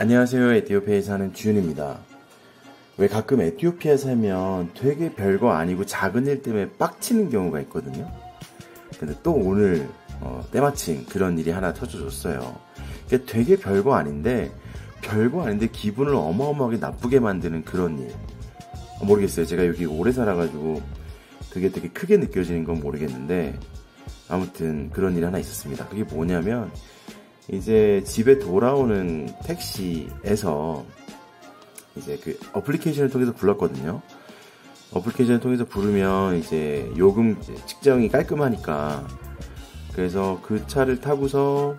안녕하세요. 에티오피아에 사는 주윤입니다. 왜 가끔 에티오피아에 살면 되게 별거 아니고 작은 일 때문에 빡치는 경우가 있거든요. 근데 또 오늘 어, 때마침 그런 일이 하나 터져줬어요. 되게 별거 아닌데 별거 아닌데 기분을 어마어마하게 나쁘게 만드는 그런 일. 어, 모르겠어요. 제가 여기 오래 살아가지고 그게 되게 크게 느껴지는 건 모르겠는데 아무튼 그런 일이 하나 있었습니다. 그게 뭐냐면 이제 집에 돌아오는 택시에서 이제 그 어플리케이션을 통해서 불렀거든요. 어플리케이션을 통해서 부르면 이제 요금 측정이 깔끔하니까 그래서 그 차를 타고서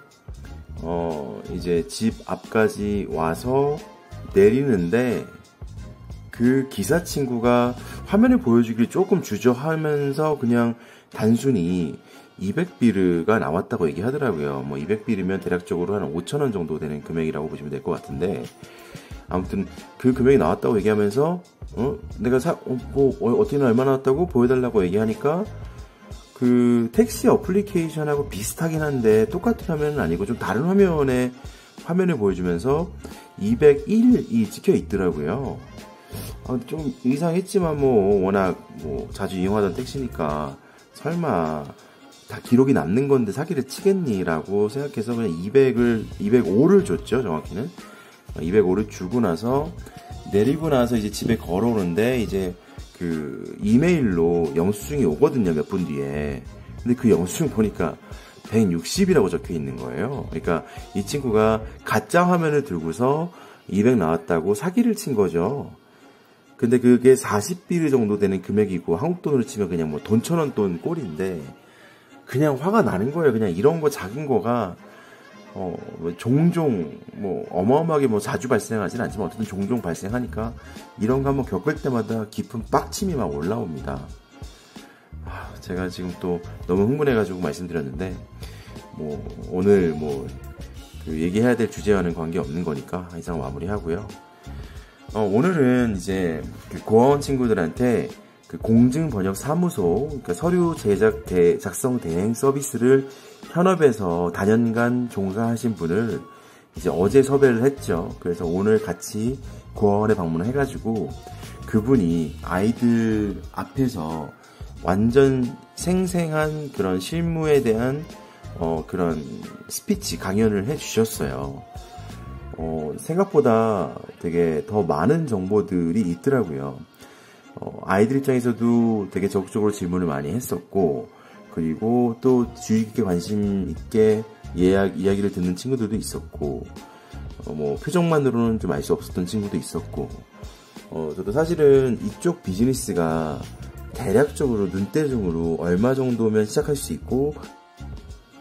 어 이제 집 앞까지 와서 내리는데 그 기사 친구가 화면을 보여주길 조금 주저하면서 그냥 단순히 200비르가 나왔다고 얘기하더라고요. 뭐 200비르면 대략적으로 한 5천원 정도 되는 금액이라고 보시면 될 것 같은데 아무튼 그 금액이 나왔다고 얘기하면서 어 내가 사, 어, 뭐 어, 어떻게 얼마 나왔다고 보여달라고 얘기하니까 그 택시 어플리케이션하고 비슷하긴 한데 똑같은 화면은 아니고 좀 다른 화면에 화면을 보여주면서 201이 찍혀 있더라고요. 아, 좀 이상했지만 뭐 워낙 뭐 자주 이용하던 택시니까 설마 다 기록이 남는 건데 사기를 치겠니라고 생각해서 그냥 200을 205를 줬죠 정확히는 205를 주고 나서 내리고 나서 이제 집에 걸어오는데 이제 그 이메일로 영수증이 오거든요 몇 분 뒤에. 근데 그 영수증 보니까 160이라고 적혀 있는 거예요. 그러니까 이 친구가 가짜 화면을 들고서 200 나왔다고 사기를 친 거죠. 근데 그게 40비르 정도 되는 금액이고 한국 돈으로 치면 그냥 뭐 돈 천 원 돈 꼴인데 그냥 화가 나는 거예요. 그냥 이런 거 작은 거가 어, 뭐 종종, 뭐, 어마어마하게 뭐 자주 발생하진 않지만 어쨌든 종종 발생하니까 이런 거 한번 겪을 때마다 깊은 빡침이 막 올라옵니다. 아, 제가 지금 또 너무 흥분해가지고 말씀드렸는데, 뭐, 오늘 뭐, 그 얘기해야 될 주제와는 관계 없는 거니까 이상 마무리하고요. 어, 오늘은 이제 그 고아원 친구들한테 그 공증 번역 사무소, 그러니까 서류 제작 대, 작성 대행 서비스를 현업에서 다년간 종사하신 분을 이제 어제 섭외를 했죠. 그래서 오늘 같이 고아원에 방문을 해가지고 그분이 아이들 앞에서 완전 생생한 그런 실무에 대한 어, 그런 스피치 강연을 해 주셨어요. 어, 생각보다 되게 더 많은 정보들이 있더라고요. 어, 아이들 입장에서도 되게 적극적으로 질문을 많이 했었고, 그리고 또 주의 깊게 관심 있게 예약, 이야기를 듣는 친구들도 있었고, 어, 뭐, 표정만으로는 좀 알 수 없었던 친구도 있었고, 어, 저도 사실은 이쪽 비즈니스가 대략적으로 눈대중으로 얼마 정도면 시작할 수 있고,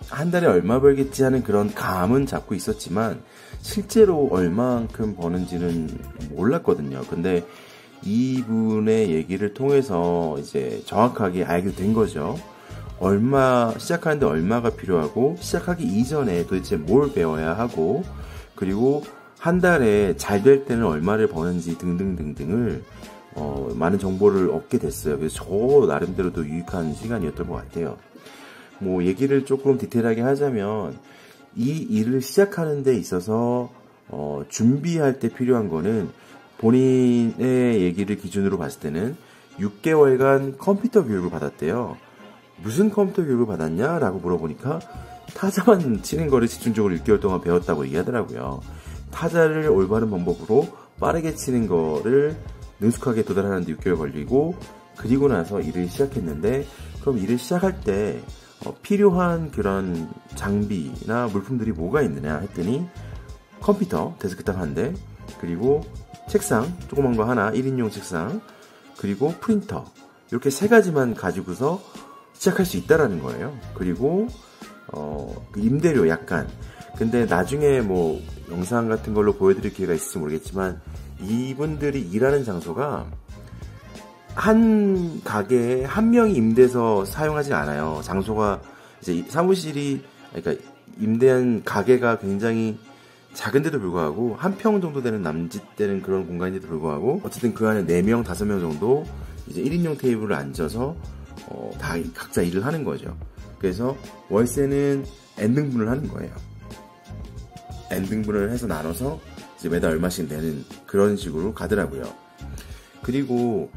한 달에 얼마 벌겠지 하는 그런 감은 잡고 있었지만, 실제로 얼만큼 버는지는 몰랐거든요. 근데 이분의 얘기를 통해서 이제 정확하게 알게 된 거죠. 얼마, 시작하는데 얼마가 필요하고, 시작하기 이전에 도대체 뭘 배워야 하고, 그리고 한 달에 잘 될 때는 얼마를 버는지 등등등등을, 어, 많은 정보를 얻게 됐어요. 그래서 저 나름대로도 유익한 시간이었던 것 같아요. 뭐, 얘기를 조금 디테일하게 하자면, 이 일을 시작하는 데 있어서, 어, 준비할 때 필요한 거는 본인의 얘기를 기준으로 봤을 때는 6개월간 컴퓨터 교육을 받았대요. 무슨 컴퓨터 교육을 받았냐? 라고 물어보니까 타자만 치는 거를 집중적으로 6개월 동안 배웠다고 얘기하더라고요. 타자를 올바른 방법으로 빠르게 치는 거를 능숙하게 도달하는데 6개월 걸리고 그리고 나서 일을 시작했는데 그럼 일을 시작할 때 어, 필요한 그런 장비나 물품들이 뭐가 있느냐 했더니 컴퓨터 데스크탑 한 대 그리고 책상 조그만 거 하나 1인용 책상 그리고 프린터 이렇게 세 가지만 가지고서 시작할 수 있다라는 거예요. 그리고 어, 그 임대료 약간 근데 나중에 뭐 영상 같은 걸로 보여드릴 기회가 있을지 모르겠지만 이분들이 일하는 장소가 한 가게에 한 명이 임대해서 사용하지 않아요. 장소가 이제 사무실이 그러니까 임대한 가게가 굉장히 작은데도 불구하고 한 평 정도 되는 남짓되는 그런 공간인데도 불구하고 어쨌든 그 안에 4명, 5명 정도 이제 1인용 테이블을 앉아서 어, 다 각자 일을 하는 거죠. 그래서 월세는 N등분을 하는 거예요. N등분을 해서 나눠서 이제 매달 얼마씩 내는 그런 식으로 가더라고요. 그리고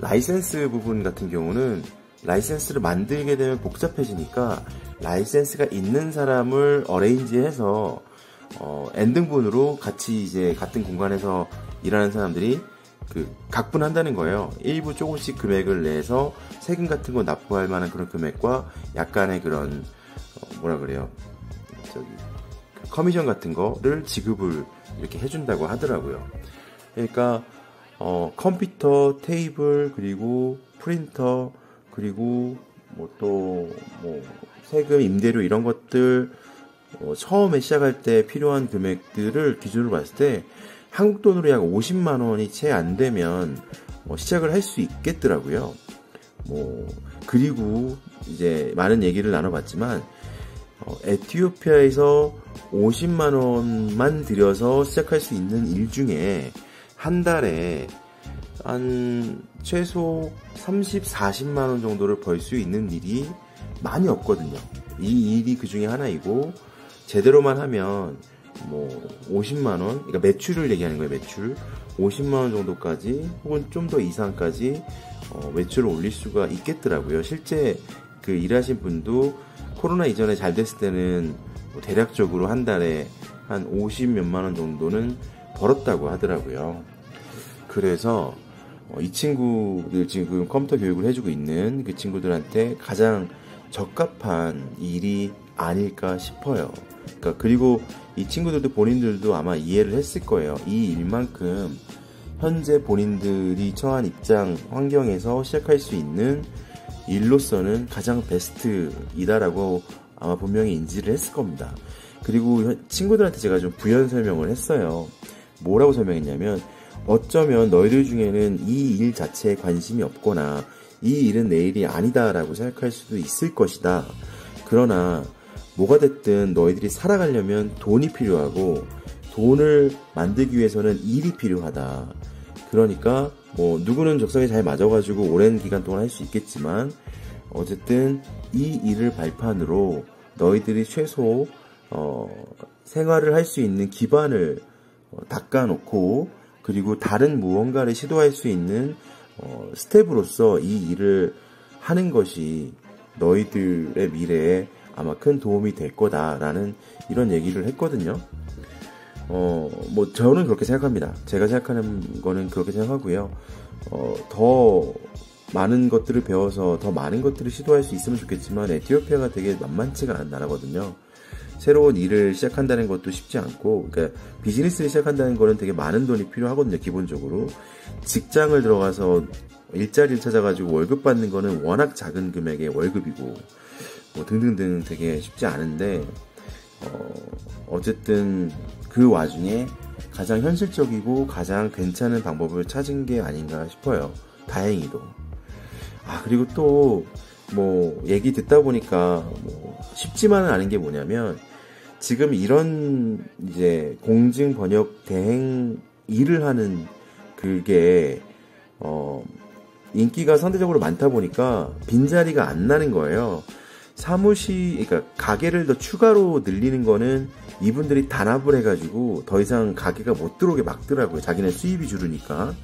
라이센스 부분 같은 경우는 라이센스를 만들게 되면 복잡해지니까 라이센스가 있는 사람을 arrange해서 어, N등분으로 같이 이제 같은 공간에서 일하는 사람들이 그 각분한다는 거예요. 일부 조금씩 금액을 내서 세금 같은 거 납부할 만한 그런 금액과 약간의 그런 어, 뭐라 그래요. 저기 그 커미션 같은 거를 지급을 이렇게 해준다고 하더라고요. 그러니까 어, 컴퓨터, 테이블, 그리고 프린터, 그리고 뭐 또뭐 세금, 임대료 이런 것들 어, 처음에 시작할 때 필요한 금액들을 기준으로 봤을 때 한국 돈으로 약 50만 원이 채 안 되면 뭐 시작을 할 수 있겠더라고요. 뭐 그리고 이제 많은 얘기를 나눠봤지만 어, 에티오피아에서 50만 원만 들여서 시작할 수 있는 일 중에 한 달에 한 최소 30, 40만 원 정도를 벌 수 있는 일이 많이 없거든요. 이 일이 그 중에 하나이고 제대로만 하면 뭐 50만 원, 그러니까 매출을 얘기하는 거예요. 매출 50만 원 정도까지 혹은 좀 더 이상까지 어, 매출을 올릴 수가 있겠더라고요. 실제 그 일하신 분도 코로나 이전에 잘 됐을 때는 뭐 대략적으로 한 달에 한 50 몇만 원 정도는 벌었다고 하더라고요. 그래서 어, 이 친구들 지금 컴퓨터 교육을 해주고 있는 그 친구들한테 가장 적합한 일이 아닐까 싶어요. 그러니까 그리고 이 친구들도 본인들도 아마 이해를 했을 거예요. 이 일만큼 현재 본인들이 처한 입장 환경에서 시작할 수 있는 일로서는 가장 베스트이다라고 아마 분명히 인지를 했을 겁니다. 그리고 친구들한테 제가 좀 부연 설명을 했어요. 뭐라고 설명했냐면 어쩌면 너희들 중에는 이 일 자체에 관심이 없거나 이 일은 내 일이 아니다라고 생각할 수도 있을 것이다. 그러나 뭐가 됐든 너희들이 살아가려면 돈이 필요하고 돈을 만들기 위해서는 일이 필요하다. 그러니까 뭐 누구는 적성에 잘 맞아가지고 오랜 기간 동안 할 수 있겠지만 어쨌든 이 일을 발판으로 너희들이 최소 어, 생활을 할 수 있는 기반을 어, 닦아놓고 그리고 다른 무언가를 시도할 수 있는 어, 스텝으로서 이 일을 하는 것이 너희들의 미래에 아마 큰 도움이 될 거다라는 이런 얘기를 했거든요. 어, 뭐, 저는 그렇게 생각합니다. 제가 생각하는 거는 그렇게 생각하고요. 어, 더 많은 것들을 배워서 더 많은 것들을 시도할 수 있으면 좋겠지만, 에티오피아가 되게 만만치가 않은 나라거든요. 새로운 일을 시작한다는 것도 쉽지 않고, 그러니까 비즈니스를 시작한다는 거는 되게 많은 돈이 필요하거든요, 기본적으로. 직장을 들어가서 일자리를 찾아가지고 월급 받는 거는 워낙 작은 금액의 월급이고, 뭐 등등등 되게 쉽지 않은데, 어, 어쨌든 그 와중에 가장 현실적이고 가장 괜찮은 방법을 찾은 게 아닌가 싶어요. 다행히도. 아, 그리고 또, 뭐, 얘기 듣다 보니까, 뭐, 쉽지만은 않은 게 뭐냐면, 지금 이런, 이제, 공증 번역 대행 일을 하는 그게, 어, 인기가 상대적으로 많다 보니까 빈자리가 안 나는 거예요. 사무실, 그러니까 가게를 더 추가로 늘리는 거는 이분들이 단합을 해가지고 더 이상 가게가 못 들어오게 막더라고요. 자기네 수입이 줄으니까.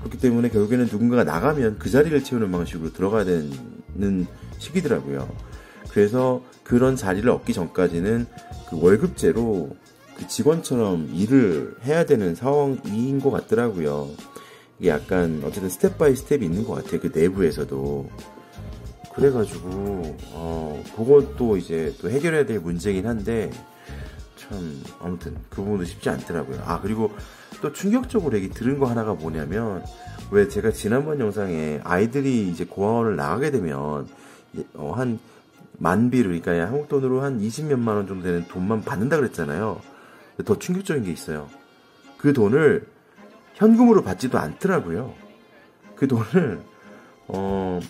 그렇기 때문에 결국에는 누군가가 나가면 그 자리를 채우는 방식으로 들어가야 되는 식이더라고요. 그래서 그런 자리를 얻기 전까지는 그 월급제로 그 직원처럼 일을 해야 되는 상황인 것 같더라고요. 이게 약간 어쨌든 step by step이 있는 것 같아요. 그 내부에서도. 그래가지고 어 그것도 이제 또 해결해야 될 문제긴 한데 참 아무튼 그 부분도 쉽지 않더라고요. 아 그리고 또 충격적으로 얘기 들은 거 하나가 뭐냐면 왜 제가 지난번 영상에 아이들이 이제 고아원을 나가게 되면 어, 한 만비를 그러니까 한국 돈으로 한 20몇만 원 정도 되는 돈만 받는다 그랬잖아요. 더 충격적인 게 있어요. 그 돈을 현금으로 받지도 않더라고요. 그 돈을 어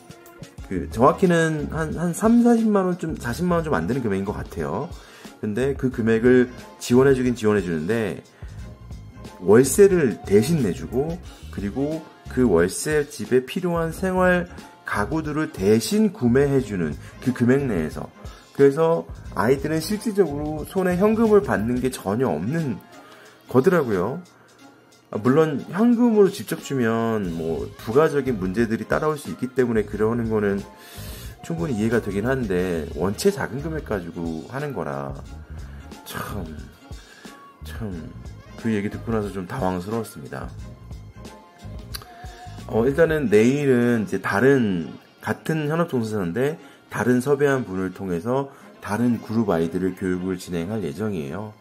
그 정확히는 한, 한 3, 40만원 좀, 40만원 좀 안 되는 금액인 것 같아요. 근데 그 금액을 지원해주긴 지원해주는데, 월세를 대신 내주고, 그리고 그 월세 집에 필요한 생활 가구들을 대신 구매해주는 그 금액 내에서. 그래서 아이들은 실질적으로 손에 현금을 받는 게 전혀 없는 거더라고요. 아, 물론 현금으로 직접 주면 뭐 부가적인 문제들이 따라올 수 있기 때문에 그러는 거는 충분히 이해가 되긴 한데 원체 작은 금액 가지고 하는 거라 참 참 그 얘기 듣고 나서 좀 당황스러웠습니다. 어, 일단은 내일은 이제 다른 같은 현업종사자인데 다른 섭외한 분을 통해서 다른 그룹 아이들을 교육을 진행할 예정이에요.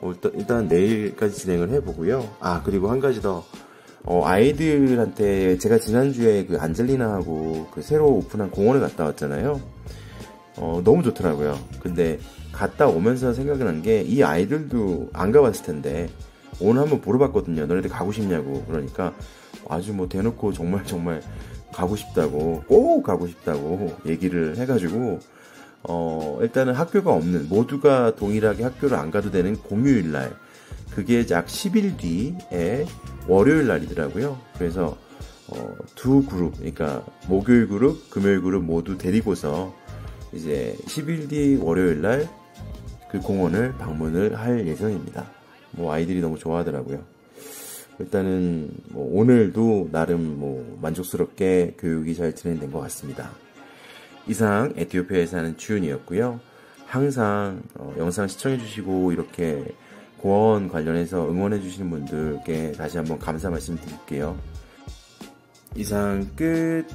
어, 일단, 내일까지 진행을 해보고요. 아 그리고 한 가지 더 어, 아이들한테 제가 지난주에 그 안젤리나하고 그 새로 오픈한 공원에 갔다 왔잖아요. 어, 너무 좋더라고요. 근데 갔다 오면서 생각이 난 게 이 아이들도 안 가봤을 텐데 오늘 한번 보러 봤거든요. 너네들 가고 싶냐고. 그러니까 아주 뭐 대놓고 정말 정말 가고 싶다고 꼭 가고 싶다고 얘기를 해가지고 어, 일단은 학교가 없는, 모두가 동일하게 학교를 안 가도 되는 공휴일 날, 그게 약 10일 뒤에 월요일 날이더라고요. 그래서, 어, 두 그룹, 그러니까 목요일 그룹, 금요일 그룹 모두 데리고서 이제 10일 뒤 월요일 날 그 공원을 방문을 할 예정입니다. 뭐 아이들이 너무 좋아하더라고요. 일단은 뭐 오늘도 나름 뭐 만족스럽게 교육이 잘 진행된 것 같습니다. 이상 에티오피아에 사는 주윤이었고요. 항상 어, 영상 시청해주시고 이렇게 고원 관련해서 응원해주시는 분들께 다시 한번 감사 말씀드릴게요. 이상 끝.